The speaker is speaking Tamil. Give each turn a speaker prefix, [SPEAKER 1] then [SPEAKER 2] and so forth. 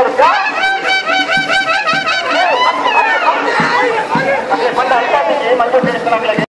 [SPEAKER 1] இருக்கா மஞ்சள் பேசுறாங்களே